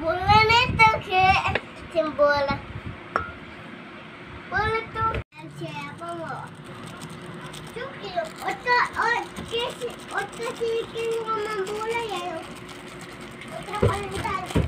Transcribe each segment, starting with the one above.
Bullet okay, symbol. Bullet to and symbol. Two kilo. Otta otta otta chicken woman bullet. Otra palita.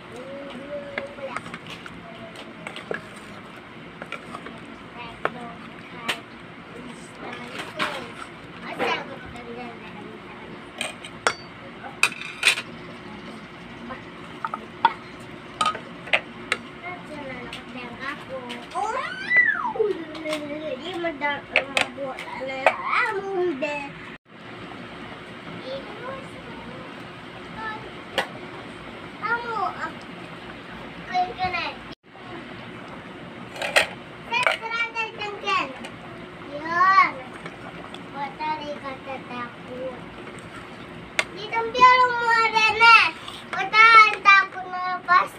Dito biarong mo rin eh. Punta ang takot na lepas